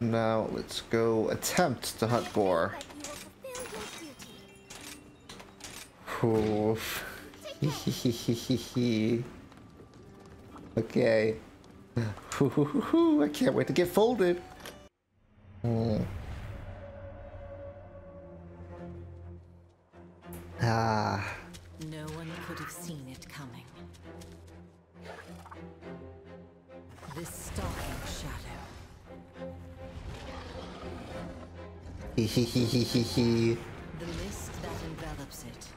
Now let's go attempt to hunt Gore. Oof. okay. I can't wait to get folded. Hmm. Ah. No one could have seen it coming. Hehehehehe. The mist that envelops it.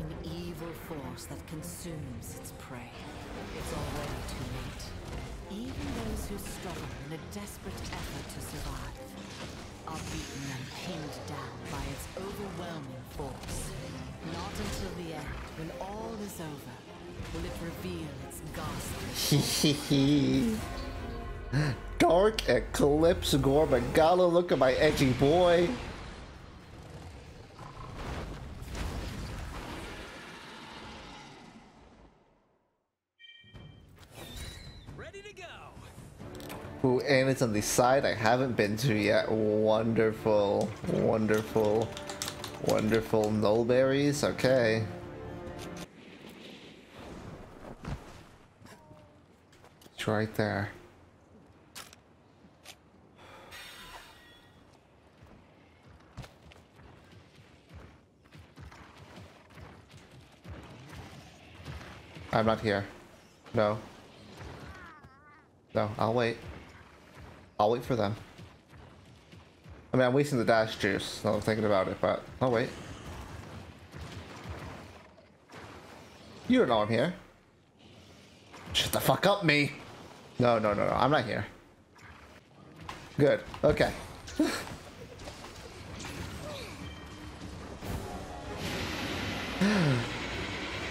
An evil force that consumes its prey. It's already too late. Even those who struggle in a desperate effort to survive are beaten and pinned down by its overwhelming force. Not until the end, when all is over, will it reveal its ghastly. Dark Eclipse Gore Magala, look at my edgy boy. Ready to go. Ooh, and it's on the side I haven't been to yet. Wonderful, wonderful, wonderful nulberries. Okay. It's right there. I'm not here. No. No, I'll wait. I'll wait for them. I mean, I'm wasting the dash juice, I'm thinking about it, but I'll wait. You don't know I'm here. Shut the fuck up, me! No, no, no, no, I'm not here. Good, okay.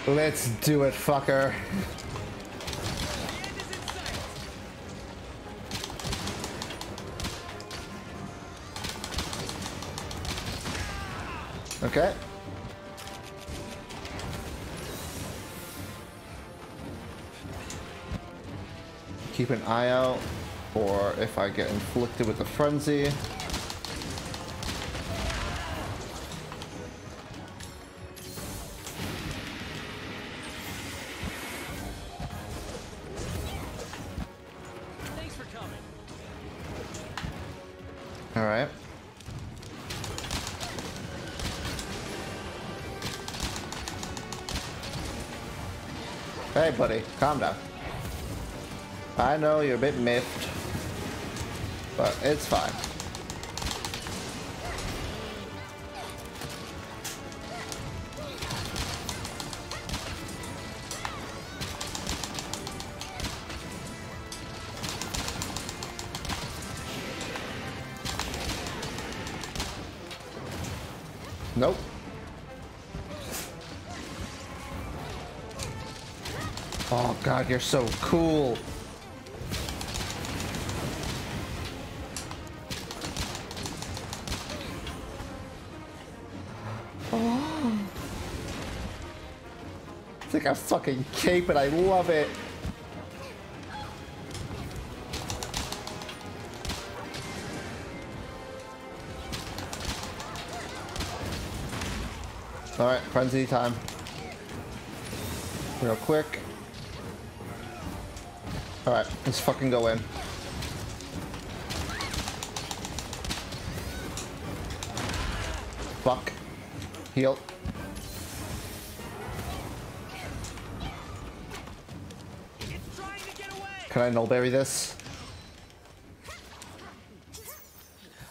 Let's do it, fucker. Okay. Keep an eye out for if I get inflicted with a frenzy. Buddy, calm down. I know you're a bit miffed, but it's fine. Oh god, you're so cool. Oh. It's like a fucking cape and I love it. Alright, frenzy time. Real quick. Alright, let's fucking go in. Fuck. Heal. Can I nulberry this?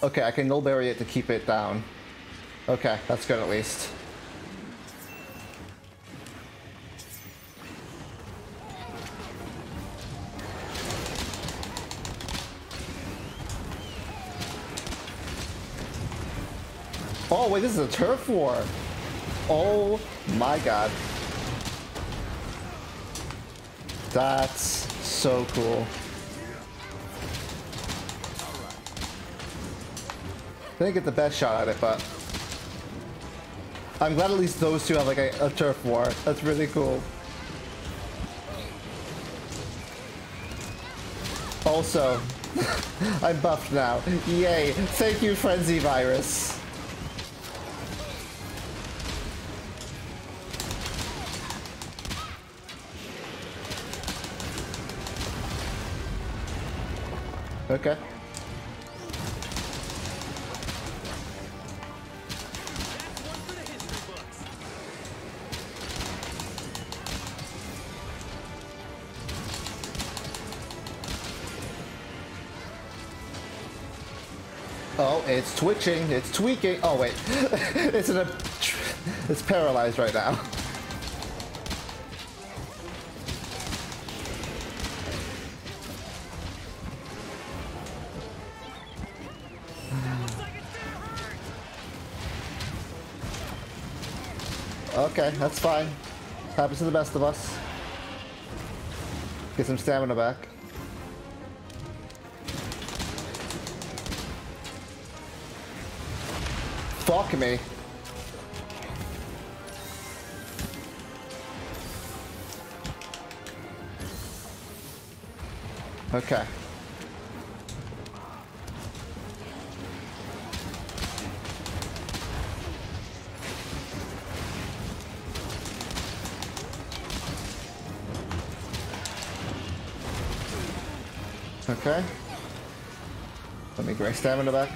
Okay, I can nulberry it to keep it down. Okay, that's good at least. Oh wait, this is a turf war. Oh my god. That's so cool. Didn't get the best shot at it, but I'm glad at least those two have like a, a turf war. That's really cool. Also, I'm buffed now. Yay. Thank you, Frenzy Virus. Okay. Oh, it's twitching. It's tweaking. Oh wait, it's in a. It's paralyzed right now. Okay, that's fine. Happens to the best of us. Get some stamina back. Fuck me. Okay. Okay. Let me get my stamina back.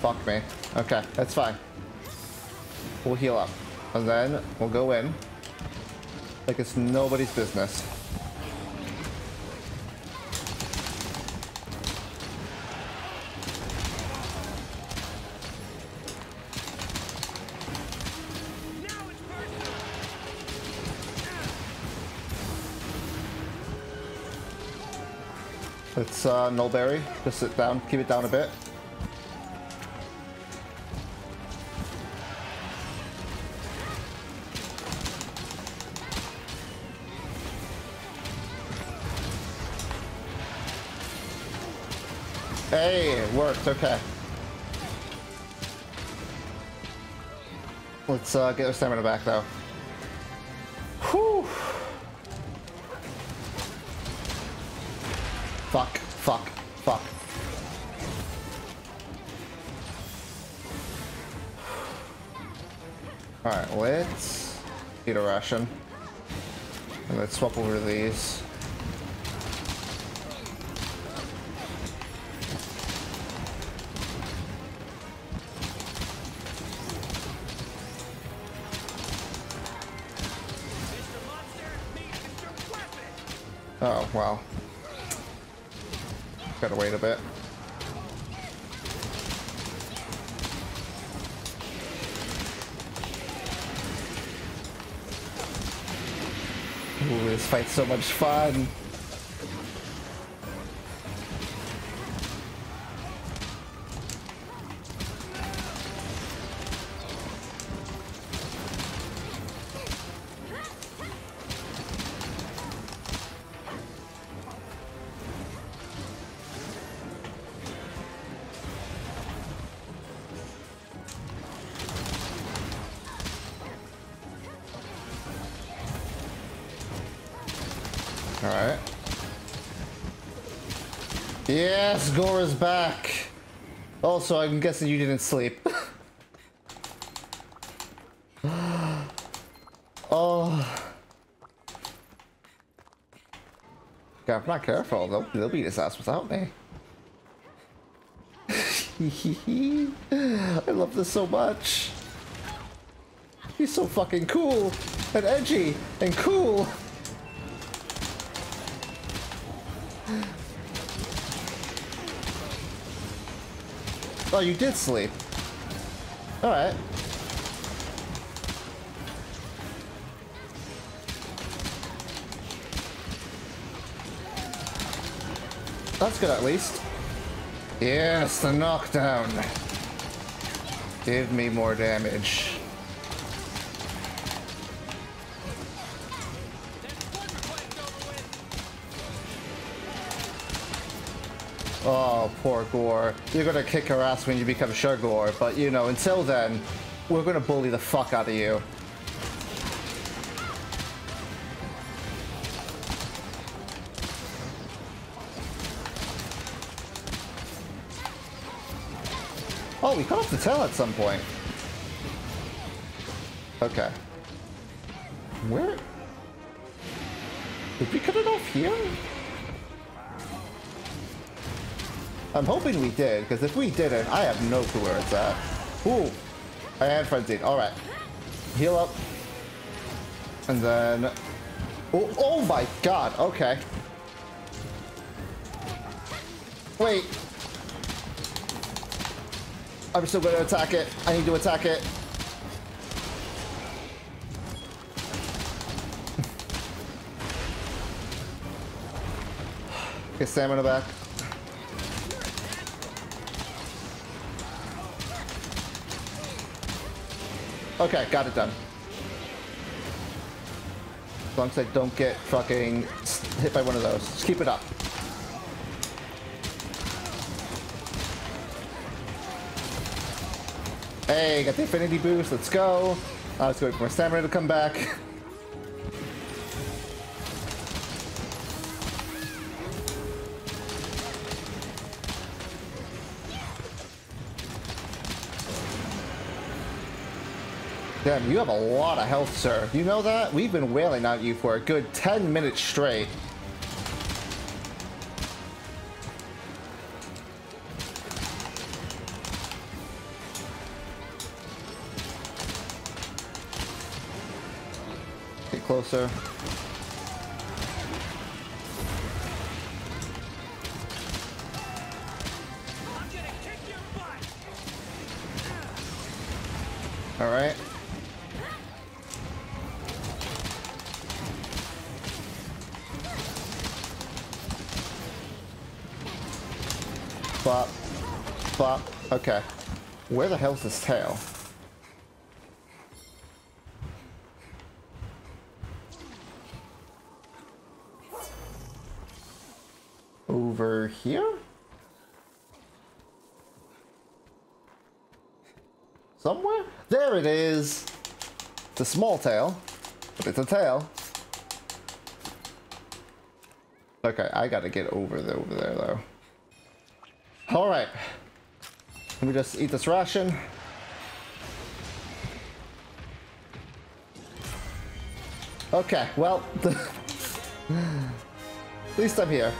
Fuck me. Okay, that's fine. We'll heal up. And then we'll go in. Like it's nobody's business. It's uh, Nulberry. Just sit down. Keep it down a bit. Hey, it worked. Okay. Let's uh, get our stamina back, though. Whew. Alright, let's eat a ration. And let's swap over these. Oh, well. Gotta wait a bit. Ooh, this fight's so much fun. Yes, Gora's back. Also, I'm guessing you didn't sleep. oh. God, I'm not careful, they'll, they'll beat his ass without me. I love this so much. He's so fucking cool and edgy and cool. Oh, you did sleep. Alright. That's good at least. Yes, the knockdown. Give me more damage. Oh, poor Gore. You're gonna kick her ass when you become Shagaru, but you know, until then, we're gonna bully the fuck out of you. Oh, we cut off the tail at some point. Okay. Where? Did we cut it off here? I'm hoping we did, because if we didn't, I have no clue where it's at. Ooh, I am frenzied. All right, heal up, and then. Oh, oh my God. Okay. Wait. I'm still going to attack it. I need to attack it. Get stamina back. Okay, got it done. As long as I don't get fucking hit by one of those. Just keep it up. Hey, got the affinity boost. Let's go. I was waiting for my stamina to come back. Damn, you have a lot of health, sir. You know that? We've been wailing at you for a good 10 minutes straight. Get closer. I'm gonna Okay. Where the hell's this tail? Over here? Somewhere? There it is! It's a small tail, but it's a tail. Okay, I gotta get over there, over there though. Alright. Let me just eat this ration. Okay, well, at least I'm here.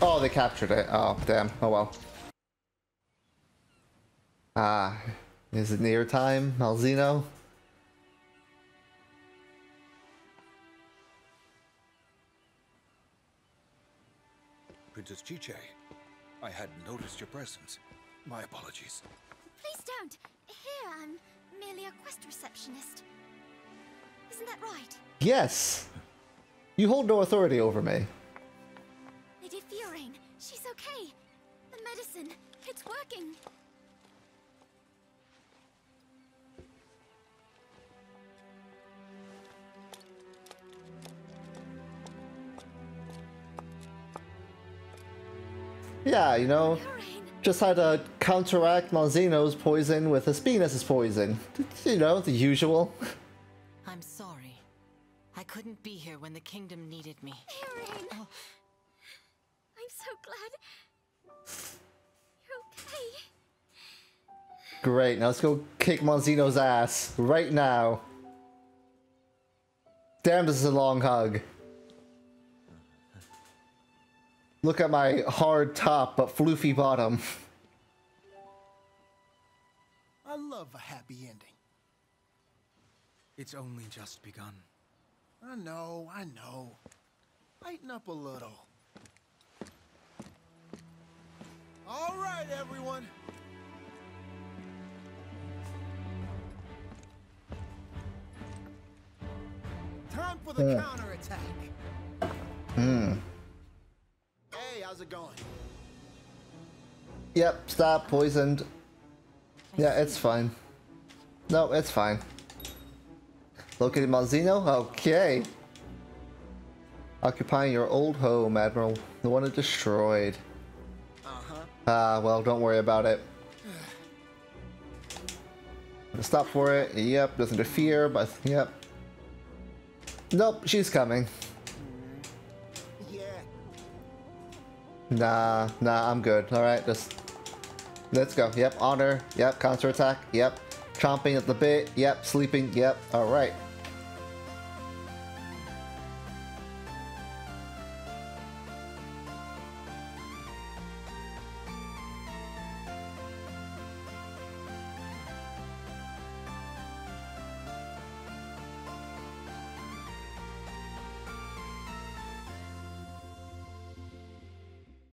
Oh, they captured it. Oh, damn. Oh well. Ah, is it near time, Malzeno? Princess Chichae, I hadn't noticed your presence. My apologies. Please don't. Here, I'm merely a quest receptionist. Isn't that right? Yes! You hold no authority over me. Lady Fiorine, she's okay. The medicine, it's working. Yeah, you know, just had to counteract Malzeno's poison with Espinas's poison. You know, the usual. I'm sorry. I couldn't be here when the kingdom needed me. Fiorine. Oh. I'm so glad. You're okay. Great, now let's go kick Malzeno's ass right now. Damn, this is a long hug. Look at my hard top but floofy bottom. I love a happy ending. It's only just begun. I know, I know. Lighten up a little. All right, everyone. Time for the Yeah. counterattack. Hmm. Hey, how's it going? Yep, stop, poisoned. Yeah, it's fine. No, it's fine. Located Malzeno? Okay. Occupying your old home, Admiral. The one it destroyed. Uh-huh. Ah, well, don't worry about it. Stop for it. Yep, doesn't interfere, but yep. Nope, she's coming. Nah, nah, I'm good. Alright, just... Let's go. Yep, honor. Yep, counter attack. Yep. Chomping at the bit. Yep, sleeping. Yep. Alright.